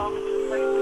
long